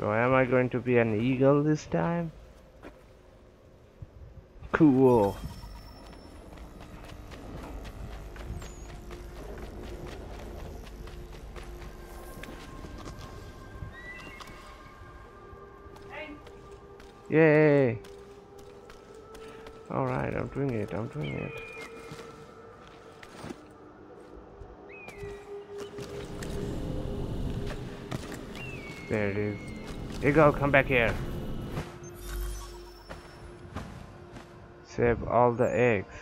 So am I going to be an eagle this time? Cool. Yay! Alright, I'm doing it, I'm doing it. There it is. Eagle, come back here. Save all the eggs.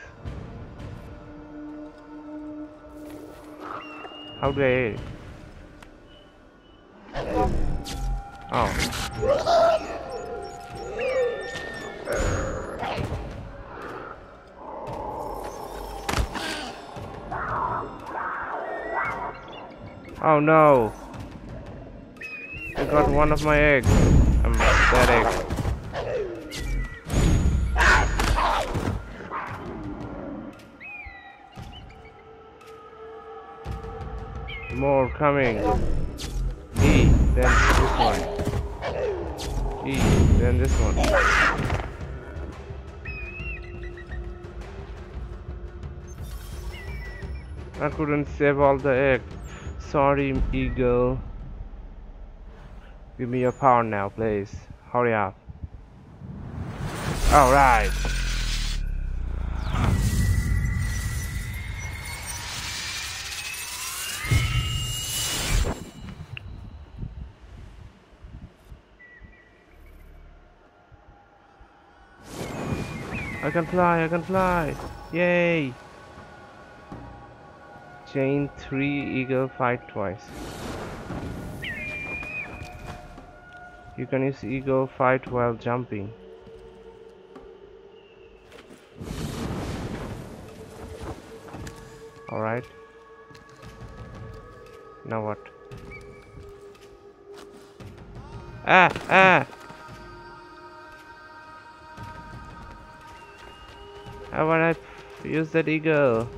How do I eat? Oh. Oh no! Got one of my eggs. Um, I'm dead egg. More coming. E, then this one. E, then this one. I couldn't save all the eggs. Sorry, Eagle. Give me your power now, please. Hurry up. Alright. I can fly, I can fly. Yay. Chain 3 eagle flight twice. You can use eagle flight while jumping. Alright. Now what? Ah! Ah! How would I use that eagle?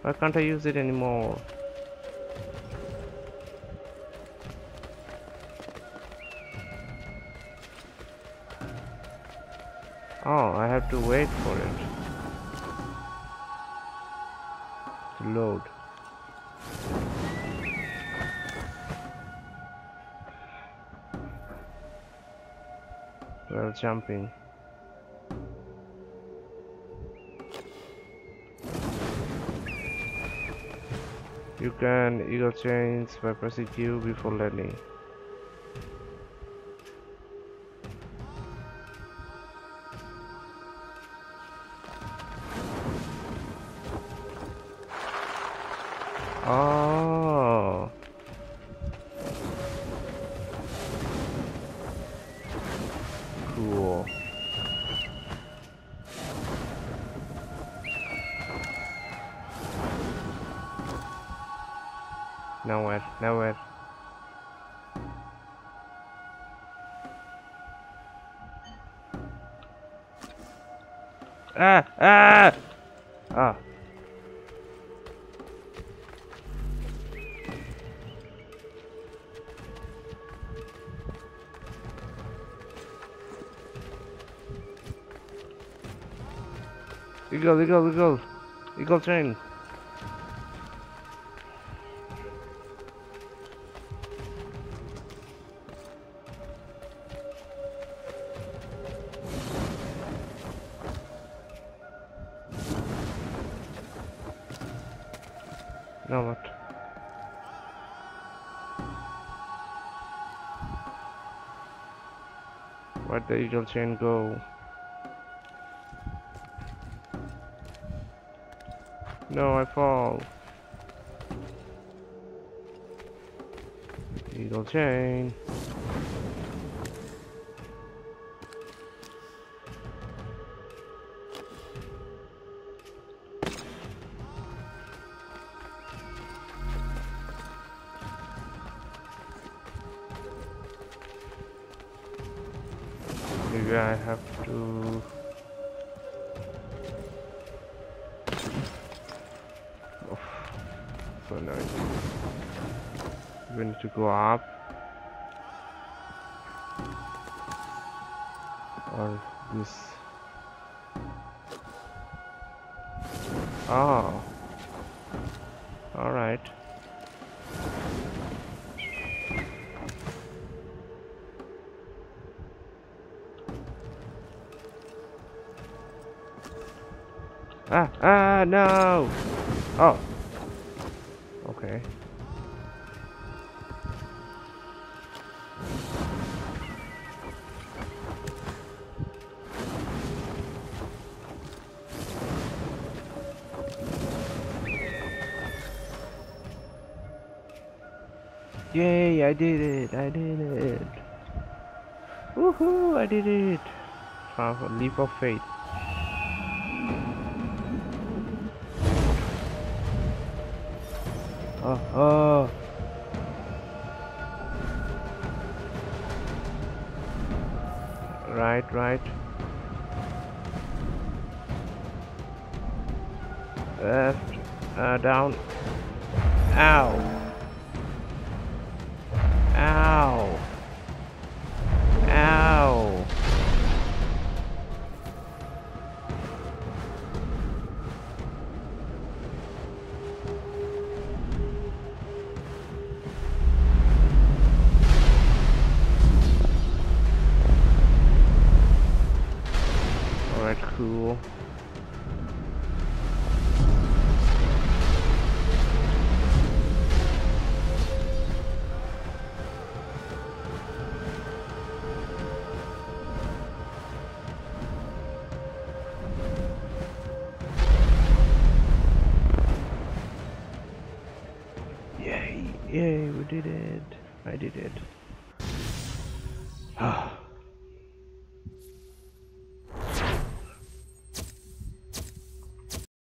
Why can't I use it anymore? Oh, I have to wait for it to load. Well, jumping. You can eagle chain by pressing Q before landing. Oh. Cool. Nowhere, nowhere. Ah! Ah! Ah. Eagle, eagle, eagle. Eagle chain. Now what? Where'd the eagle chain go? No, I fall. Eagle chain. Maybe I have to so annoying. We need to go up. Or this. Oh. Alright. Ah, ah, no! Oh. Okay. Yay, I did it, I did it. Woohoo, I did it. Leap of faith. Oh, oh. Right, right. Left, uh, down. Ow. Ow. Ow. Yay, we did it. I did it.